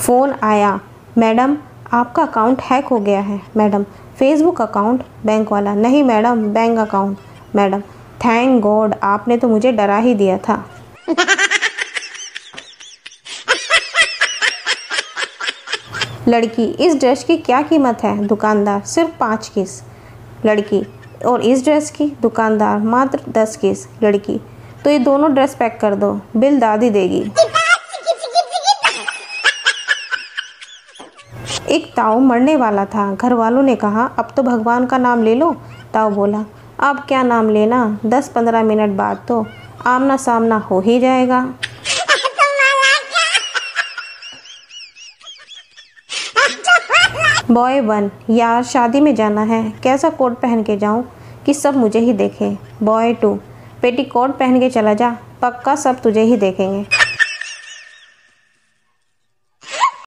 Phone आया। Madam, आपका account hack हो गया है। मैडम, फेसबुक अकाउंट बैंक वाला। नहीं madam, bank account. Madam, thank God, आपने तो मुझे डरा ही दिया था। लड़की, इस ड्रेस की क्या कीमत है? दुकानदार, सिर्फ़ पाँच किस। लड़की, और इस ड्रेस की? दुकानदार, मात्र दस किस। लड़की तो ये दोनों ड्रेस पैक कर दो। बिल दादी देगी। एक ताऊ मरने वाला था। घर वालों ने कहा, अब तो भगवान का नाम ले लो। ताऊ बोला, अब क्या नाम लेना? दस पंद्रह मिनट बाद तो आमना सामना हो ही जाएगा। बॉय वन, यार, शादी में जाना है। कैसा कोट पहन के जाऊँ कि सब मुझे ही देखें? बॉय टू पेटी कोट पहन के चला जा। पक्का सब तुझे ही देखेंगे।